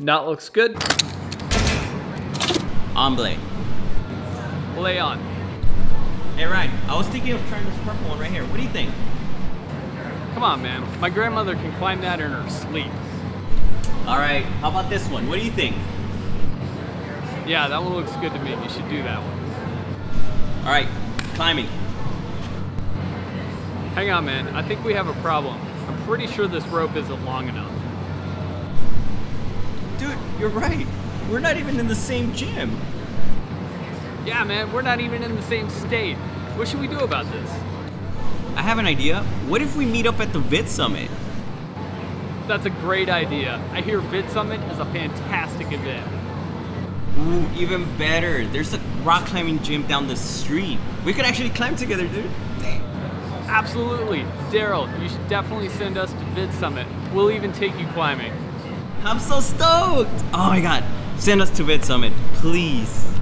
That looks good. Omelette. Lay on. Hey Ryan, I was thinking of trying this purple one right here. What do you think? Come on, man. My grandmother can climb that in her sleep. All right, how about this one? What do you think? Yeah, that one looks good to me. You should do that one. All right, climbing. Hang on, man. I think we have a problem. I'm pretty sure this rope isn't long enough. Dude, you're right. We're not even in the same gym. Yeah, man, we're not even in the same state. What should we do about this? I have an idea. What if we meet up at the Vid Summit? That's a great idea. I hear Vid Summit is a fantastic event. Ooh, even better. There's a rock climbing gym down the street. We could actually climb together, dude. Absolutely. Derral, you should definitely send us to Vid Summit. We'll even take you climbing. I'm so stoked. Oh my god. Send us to Vid Summit, please.